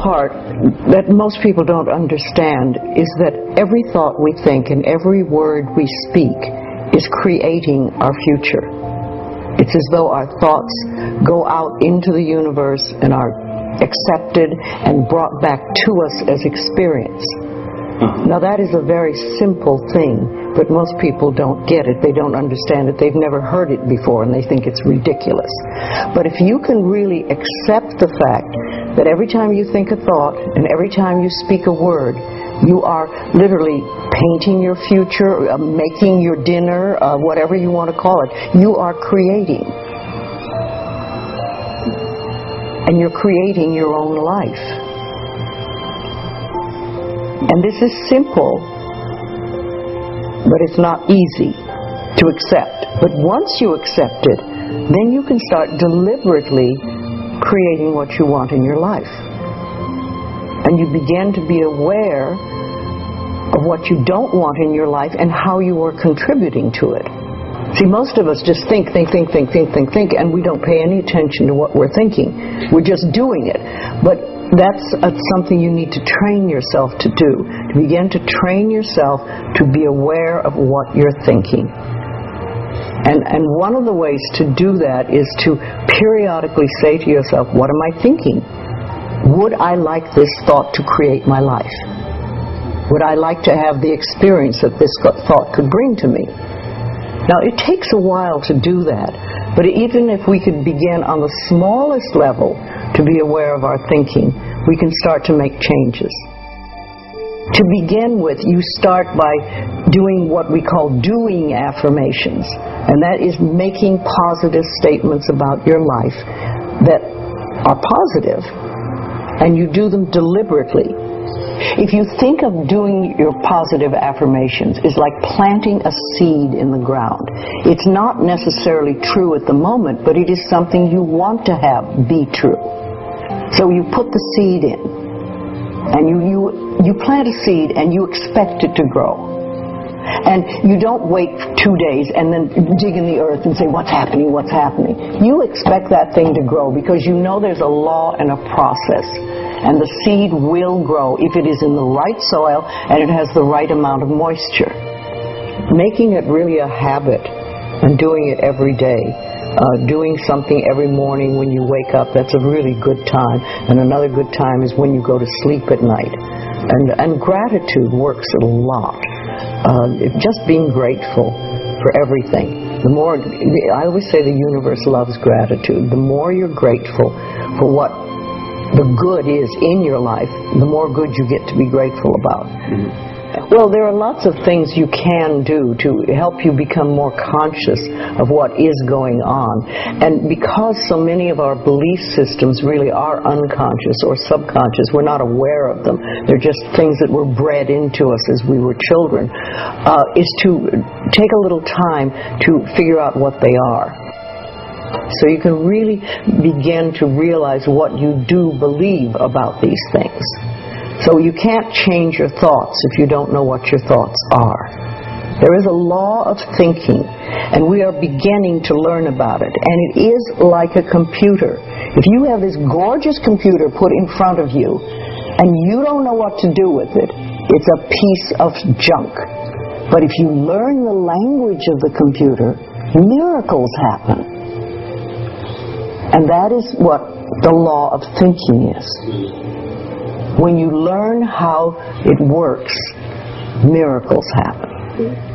part that most people don't understand is that every thought we think and every word we speak is creating our future. It's as though our thoughts go out into the universe and are accepted and brought back to us as experience. Now that is a very simple thing, but most people don't get it. They don't understand it. They've never heard it before and they think it's ridiculous. But if you can really accept the fact that every time you think a thought and every time you speak a word, you are literally painting your future, uh, making your dinner, uh, whatever you want to call it. You are creating. And you're creating your own life. And this is simple, but it's not easy to accept. But once you accept it, then you can start deliberately creating what you want in your life. And you begin to be aware of what you don't want in your life and how you are contributing to it. See, most of us just think, think, think, think, think, think, think, and we don't pay any attention to what we're thinking. We're just doing it. But that's something you need to train yourself to do. To begin to train yourself to be aware of what you're thinking. And, and one of the ways to do that is to periodically say to yourself, what am I thinking? Would I like this thought to create my life? Would I like to have the experience that this thought could bring to me? Now, it takes a while to do that, but even if we could begin on the smallest level to be aware of our thinking, we can start to make changes. To begin with, you start by doing what we call doing affirmations, and that is making positive statements about your life that are positive, and you do them deliberately. If you think of doing your positive affirmations is like planting a seed in the ground. It's not necessarily true at the moment, but it is something you want to have be true. So you put the seed in, and you, you, you plant a seed and you expect it to grow. And you don't wait two days and then dig in the earth and say, what's happening, what's happening. You expect that thing to grow because you know there's a law and a process. And the seed will grow if it is in the right soil and it has the right amount of moisture. Making it really a habit and doing it every day uh, doing something every morning when you wake up, that's a really good time. And another good time is when you go to sleep at night. And, and gratitude works a lot. Uh, just being grateful for everything. The more, I always say the universe loves gratitude. The more you're grateful for what the good is in your life, the more good you get to be grateful about. Mm-hmm. Well, there are lots of things you can do to help you become more conscious of what is going on. And because so many of our belief systems really are unconscious or subconscious, we're not aware of them. They're just things that were bred into us as we were children, uh, is to take a little time to figure out what they are. So you can really begin to realize what you do believe about these things. So you can't change your thoughts if you don't know what your thoughts are. There is a law of thinking, and we are beginning to learn about it. And it is like a computer. If you have this gorgeous computer put in front of you, and you don't know what to do with it, it's a piece of junk. But if you learn the language of the computer, miracles happen. And that is what the law of thinking is. When you learn how it works, miracles happen.